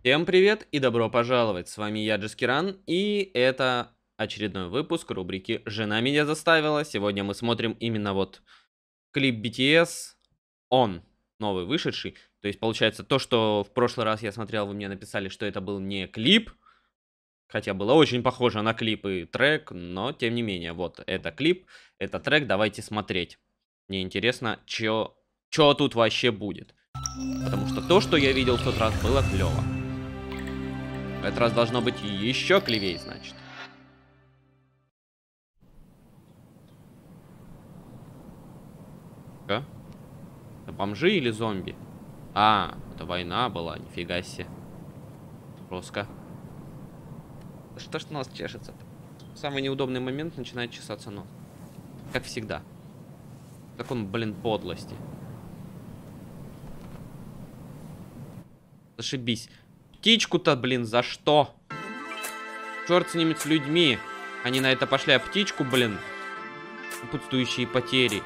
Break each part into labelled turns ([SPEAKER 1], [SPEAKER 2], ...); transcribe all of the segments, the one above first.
[SPEAKER 1] Всем привет и добро пожаловать, с вами я, Джаскиран, и это очередной выпуск рубрики «Жена меня заставила». Сегодня мы смотрим именно вот клип BTS «Он», новый вышедший. То есть, получается, то, что в прошлый раз я смотрел, вы мне написали, что это был не клип, хотя было очень похоже на клип и трек, но тем не менее, вот, это клип, это трек, давайте смотреть. Мне интересно, что тут вообще будет. Потому что то, что я видел в тот раз, было клево. В этот раз должно быть еще клевей, значит. Что? Это бомжи или зомби? А, это война была, нифига себе. Жестко. Что ж нос чешется -то? Самый неудобный момент начинает чесаться нос. Как всегда. Как он, блин, подлости. Зашибись. Птичку-то, блин, за что? Черт с ними, с людьми. Они на это пошли, а птичку, блин. Путствующие потери.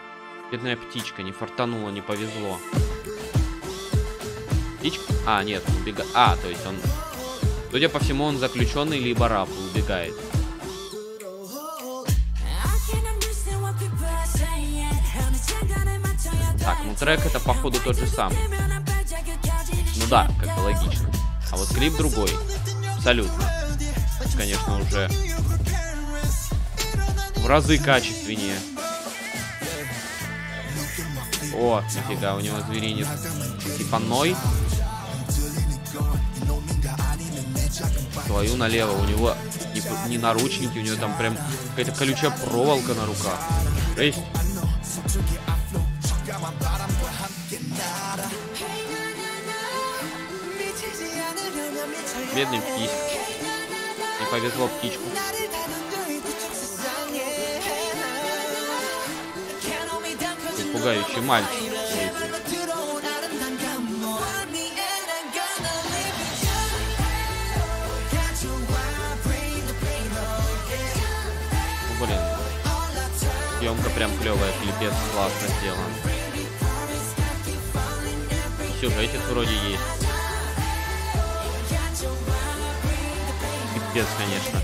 [SPEAKER 1] Бедная птичка, не фартанула, не повезло. Птичка? А, нет, он убегает. А, то есть он... Судя по всему, он заключенный, либо раб убегает. Так, ну трек это походу тот же самый. Ну да, как бы логично. А вот клип другой. Абсолютно. Конечно, уже в разы качественнее. О, нифига, у него зверинец типа Ной. Твою налево, у него не, не наручники, у него там прям какая-то колючая проволока на руках. Есть? Бедный птичка. Не повезло птичку. Пугающий мальчик. Ну, блин. Съемка прям клевая, клипец классно сделан. Сюжетик вроде есть. Пипец, конечно.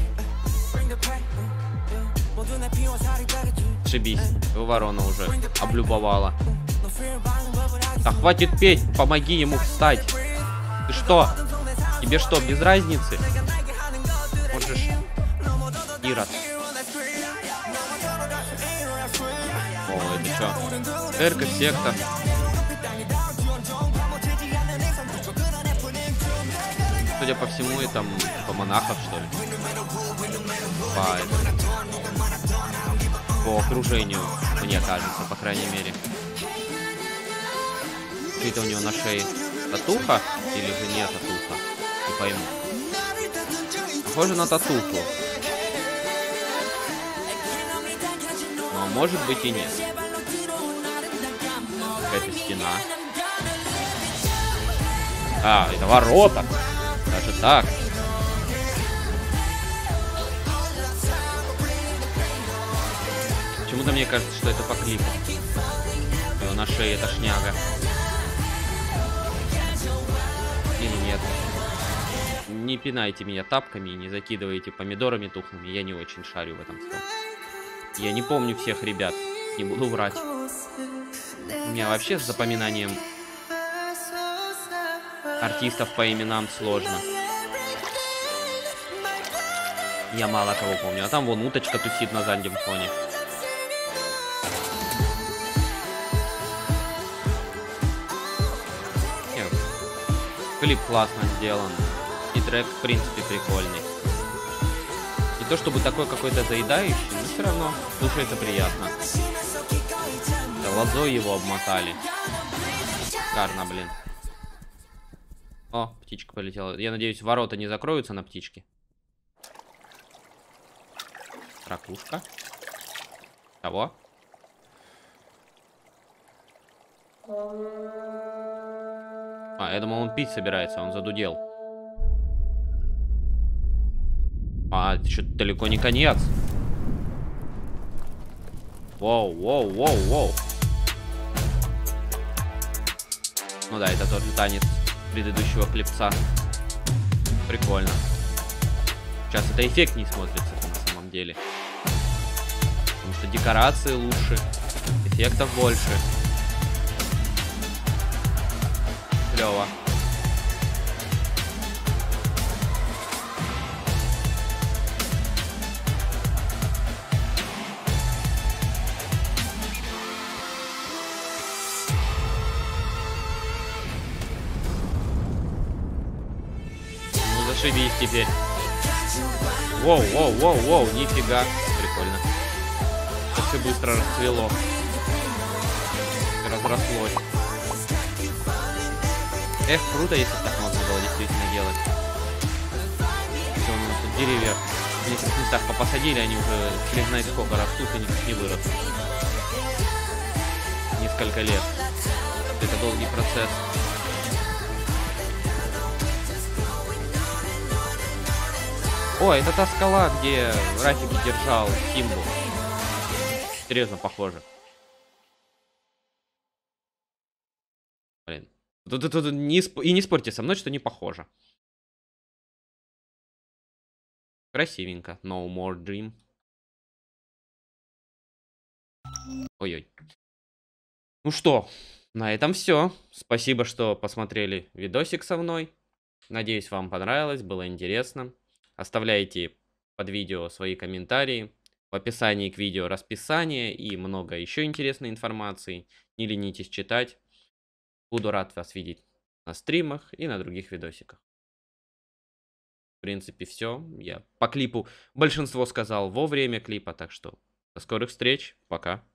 [SPEAKER 1] Шибись, ворона уже облюбовала. Да хватит петь, помоги ему встать. Ты что? Тебе что, без разницы? Можешь... Ирод. О, это что? Церковь, секта. Судя по всему, это по монахов, что ли. По, это, по окружению, мне кажется, по крайней мере. Это у него на шее татуха или же не татуха? Не пойму. Похоже на татуху. Но может быть и нет. Какая-то стена. А, это ворота. Так. Почему-то мне кажется, что это по клипу. На шее это шняга. Или нет. Не пинайте меня тапками и не закидывайте помидорами тухлыми. Я не очень шарю в этом всем. Я не помню всех ребят. Не буду врать. У меня вообще с запоминанием артистов по именам сложно. Я мало кого помню. А там вон уточка тусит на заднем фоне. Клип классно сделан. И трек, в принципе, прикольный. Не то чтобы такой какой-то заедающий, но все равно слушается приятно. Да, лозой его обмотали. Шикарно, блин. О, птичка полетела. Я надеюсь, ворота не закроются на птичке. Ракушка. Кого? А, я думал, он пить собирается, он задудел. А, это что-то далеко не конец. Воу, воу, воу, воу. Ну да, это тот же танец предыдущего клипца. Прикольно. Сейчас это эффект не смотрится на самом деле. Потому что декорации лучше, эффектов больше. Клево. Ну зашибись теперь. Воу, воу, воу, воу, нифига. Прикольно. Все быстро расцвело. Разрослось. Эх, круто, если так можно было действительно делать. Все, ну тут деревья в некоторых местах попосадили, они уже хрен знает сколько растут и не вырастут. Несколько лет. Это долгий процесс. О, это та скала, где Рафик держал Симбу. Серьезно, похоже. Блин. Тут, тут, тут не сп... И не спорьте со мной, что не похоже. Красивенько. No more dream. Ой-ой. Ну что, на этом все. Спасибо, что посмотрели видосик со мной. Надеюсь, вам понравилось, было интересно. Оставляйте под видео свои комментарии. В описании к видео расписание и много еще интересной информации. Не ленитесь читать. Буду рад вас видеть на стримах и на других видосиках. В принципе, все. Я по клипу большинство сказал во время клипа, так что до скорых встреч. Пока.